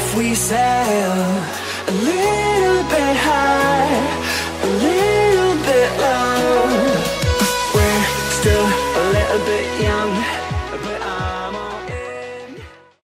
if we sail a little bit high, a little bit low? We're still a little bit young, but I.